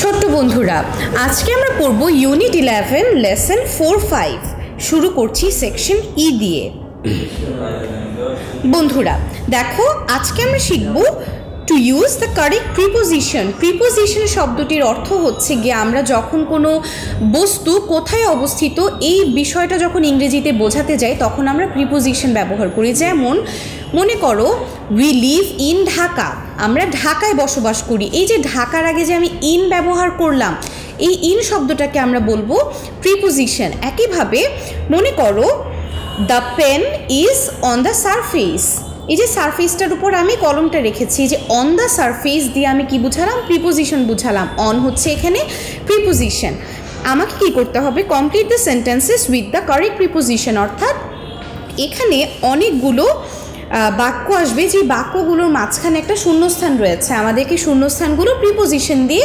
ছোট্ট বন্ধুরা, আজকে আমরা পড়ব unit eleven lesson four five শুরু করছি সেকশন ই দিয়ে। বন্ধুরা, দেখো, আজকে আমরা শিখব to use the correct preposition preposition শব্দটির অর্থ হচ্ছে গিয়ে আমরা যখন কোনো বস্তু কোথায় অবস্থিত, এই বিষয়টা যখন ইংরেজিতে বোঝাতে যাই, তখন আমরা প্রিপোজিশন ব্যবহার করি। যেমন মনে করো উই লিভ ইন ঢাকা আমরা ঢাকায় বসবাস করি। এই যে ঢাকার আগে যে আমি ইন ব্যবহার করলাম, এই ইন শব্দটাকে আমরা বলব প্রিপোজিশন একইভাবে মনে করো the pen is on the surface এই যে সারফেসটার উপর আমি কলমটা রেখেছি যে অন দ্য সারফেস দিয়ে আমি কি বুঝালাম? প্রিপোজিশন বুঝালাম। অন হচ্ছে এখানে প্রিপোজিশন আমাকে কি করতে হবে? Complete the sentences with the correct preposition অর্থাৎ এখানে অনেকগুলো বাক্য আসবে যে বাক্যগুলোর মাঝখানে একটা শূন্যস্থান রয়েছে। আমাদেরকে শূন্যস্থানগুলো প্রিপোজিশন দিয়ে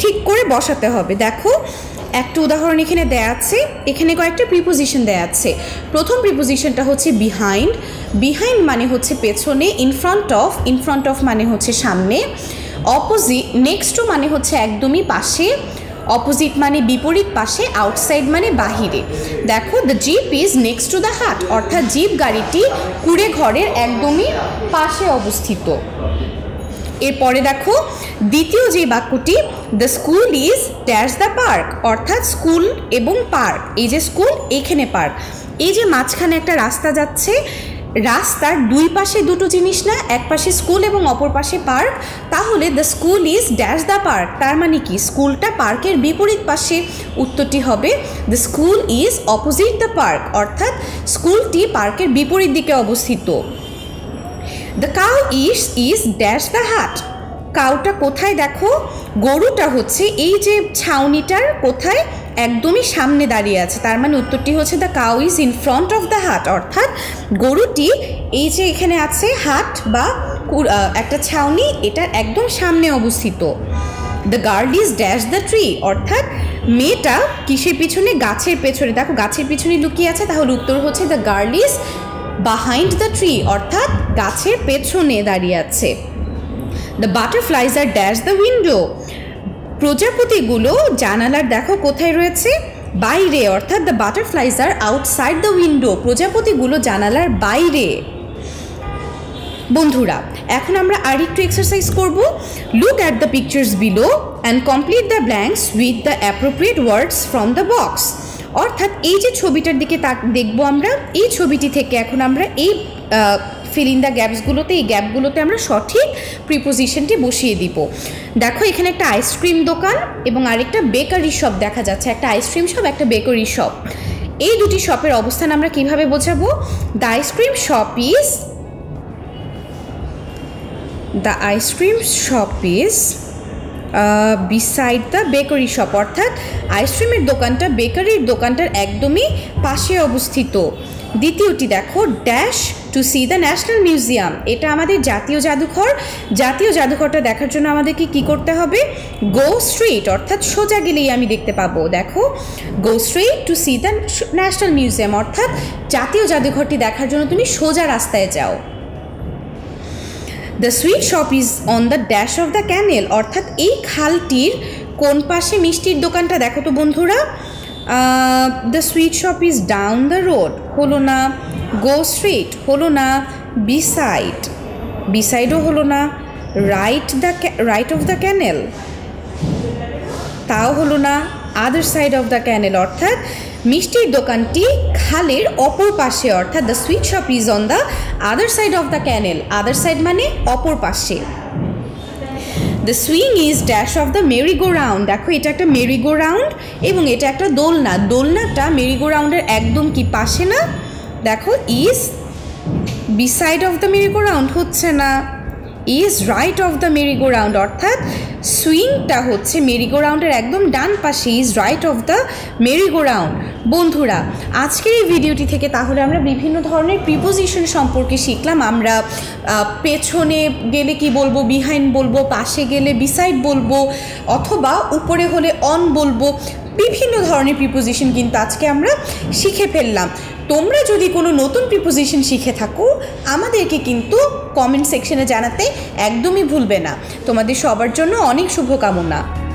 ঠিক করে বসাতে হবে। দেখো, একটা উদাহরণ এখানে দেয়া আছে। এখানে কয়েকটা প্রিপোজিশন দেয়া আছে। প্রথম প্রিপোজিশনটা হচ্ছে বিহাইন্ড বিহাইন্ড মানে হচ্ছে পেছনে in front of in front of মানে হচ্ছে সামনে। অপোজিট নেক্সট মানে হচ্ছে একদমই পাশে। অপোজিট মানে বিপরীত পাশে আউটসাইড মানে বাহিরে। দেখো the jeep is next to the hut অর্থাৎ জিপ গাড়িটি কুড়ে ঘরের একদমই পাশে অবস্থিত। এরপরে দেখো, দ্বিতীয় যে বাক্যটি the school is dash the park অর্থাৎ স্কুল এবং পার্ক এই যে স্কুল এইখানে পার্ক এই যে মাঝখানে একটা রাস্তা যাচ্ছে রাস্তার দুই পাশে দুটো জিনিস না, এক পাশে স্কুল এবং অপর পাশে পার্ক। তাহলে the school is dash the park তার মানে কি? স্কুলটা পার্কের বিপরীত পাশে। উত্তরটি হবে the school is opposite the park অর্থাৎ স্কুলটি পার্কের বিপরীত দিকে অবস্থিত। The cow is is dash the hut কাউটা কোথায় দেখো? গরুটা হচ্ছে এই যে ছাউনিটার কোথায়? একদমই সামনে দাঁড়িয়ে আছে। তার মানে উত্তরটি হচ্ছে the cow is in front of the hut অর্থাৎ গরুটি এই যে এখানে আছে, হাট বা একটা ছাউনি, এটার একদম সামনে অবস্থিত। The girl is dash the tree অর্থাৎ মেয়েটা কিসের পিছনে? গাছের পেছনে। দেখো, গাছের পিছনে লুকিয়ে আছে। তাহলে উত্তর হচ্ছে the girl is behind the tree অর্থাৎ গাছের পেছনে দাঁড়িয়ে আছে। The butterflies are dash the window প্রজাপতিগুলো জানালার দেখো কোথায় রয়েছে? বাইরে, অর্থাৎ the butterflies are outside the window প্রজাপতিগুলো জানালার বাইরে। বন্ধুরা, এখন আমরা আর একটু এক্সারসাইজ করব। Look at the pictures below and complete the blanks with the appropriate words from the box অর্থাৎ এই যে ছবিটার দিকে তা দেখব আমরা, এই ছবিটি থেকে এখন আমরা এই ফিল ইন দ্য গ্যাপসগুলোতে এই গ্যাপগুলোতে আমরা সঠিক প্রিপোজিশনটি বসিয়ে দিব। দেখো, এখানে একটা আইসক্রিম দোকান এবং আরেকটা বেকারি শপ দেখা যাচ্ছে। একটা আইসক্রিম শপ একটা বেকারি শপ এই দুটি শপের অবস্থান আমরা কীভাবে বোঝাবো? The ice cream shop is the ice cream shop is beside the bakery shop অর্থাৎ আইসক্রিমের দোকানটা বেকারির দোকানটার একদমই পাশে অবস্থিত। দ্বিতীয়টি দেখো dash to see the national museum এটা আমাদের জাতীয় জাদুঘর। জাতীয় জাদুঘরটা দেখার জন্য আমাদেরকে কি করতে হবে? গো স্ট্রিট অর্থাৎ সোজা গেলেই আমি দেখতে পাবো। দেখো go street to see the national museum অর্থাৎ জাতীয় জাদুঘরটি দেখার জন্য তুমি সোজা রাস্তায় যাও। The sweet shop is on the dash of the canal অর্থাৎ এই খালটির কোন পাশে মিষ্টির দোকানটা দেখো তো বন্ধুরা। The sweet shop is down the road হলো না গো স্ট্রিট হলো না বিসাইড বিসাইডও হলো না right the right of the canal তাও হলো না other side of the canal অর্থাৎ মিষ্টির দোকানটি খালের অপর পাশে, অর্থাৎ the sweet shop is on the other side of the canal other side মানে অপর পাশে। The swing is dash of the merry go round দেখো, এটা একটা মেরি গো রাউন্ড এবং এটা একটা দোলনা। দোলনাটা মেরি গো রাউন্ডের একদম কি পাশে না? দেখো is beside of the merry go round হচ্ছে না। Is right of the merry go round অর্থাৎ সুইংটা হচ্ছে মেরিগো রাউন্ডের একদম ডান পাশে is right of the merry go round বন্ধুরা, আজকের এই ভিডিওটি থেকে তাহলে আমরা বিভিন্ন ধরনের প্রিপোজিশন সম্পর্কে শিখলাম। আমরা পেছনে গেলে কি বলব বিহাইন্ড বলব, পাশে গেলে বিসাইড বলব, অথবা উপরে হলে অন বলব বিভিন্ন ধরনের প্রিপোজিশন কিন্তু আজকে আমরা শিখে ফেললাম। তোমরা যদি কোনো নতুন প্রিপোজিশন শিখে থাকো, আমাদেরকে কিন্তু কমেন্ট সেকশনে জানাতে একদমই ভুলবে না। তোমাদের সবার জন্য অনেক শুভকামনা।